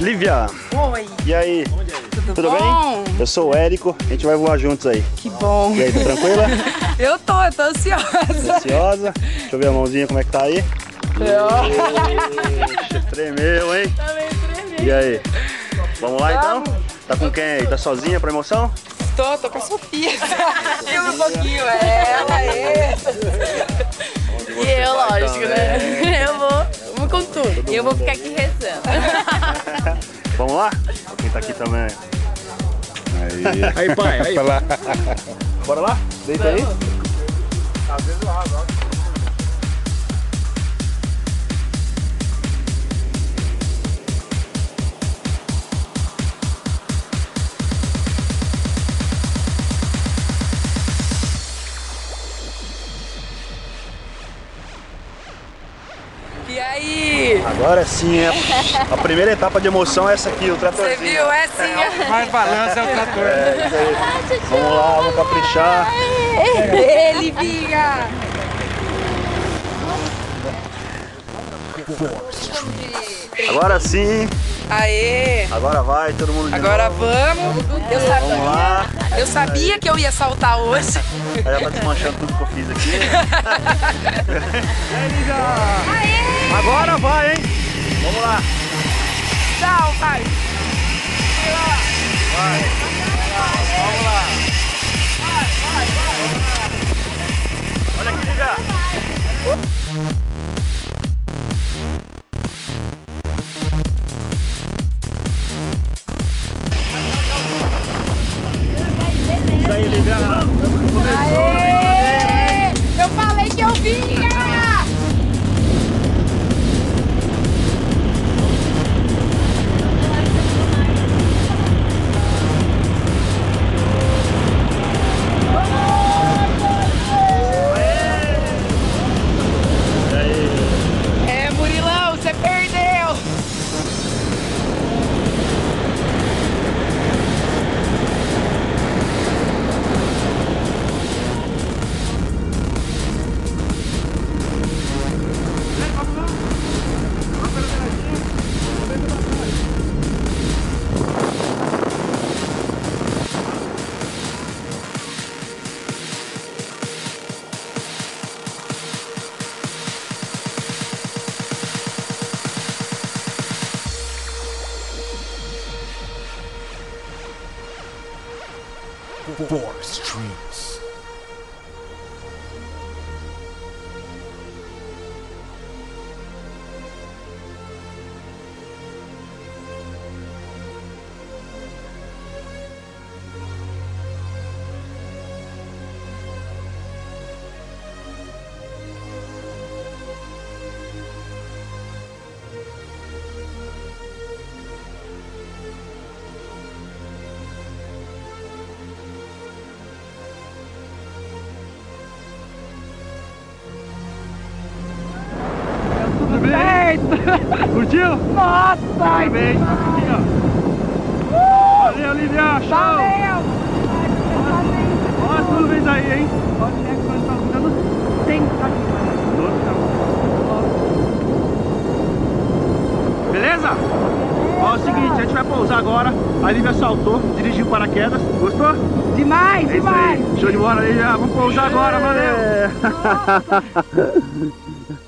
Lívia, Oi, e aí? tudo, Tudo bom? bem? Eu sou o Érico, a gente vai voar juntos aí. Que bom. E aí, tá tranquila? Eu tô, eu tô ansiosa. Ansiosa? Deixa eu ver a mãozinha como é que tá aí. Ixi, tremeu, hein? Também tremei. E aí? Vamos lá então? Tá com quem aí? Tá sozinha pra emoção? Tô, tô com a Sofia. E um pouquinho ela, é. E eu, lógico, então, né? Eu vou, vou com tudo. E eu vou ficar aqui rezando. Vamos lá? Quem tá aqui também. Aí, pai, aí. Bora lá? Deita aí. E aí? Agora sim, é a primeira etapa de emoção é essa aqui, o Você tratorzinho. viu? É assim. Mais balança é o trator. É, isso aí. Vamos lá, vamos caprichar. Ele vinha. Agora sim, Aê. agora vai, todo mundo de Agora novo. vamos. Eu Vamos sabia, lá. eu sabia que eu ia saltar hoje. Aí já tá desmanchando tudo que eu fiz aqui. Agora vai, hein? Vamos lá. Tchau, pai. Vamos lá. Olha aqui, Lívia. forest trees. Streets. Curtiu? Nossa! Parabéns. Aqui, ó. Valeu, Lívia. Show. Valeu! Olha as nuvens aí, hein? Olha tá tentativa. Beleza? Ó, é o seguinte, a gente vai pousar agora. A Lívia saltou, dirigiu paraquedas. Gostou? Demais, É demais! Show de bola, Lívia. Vamos pousar agora, valeu.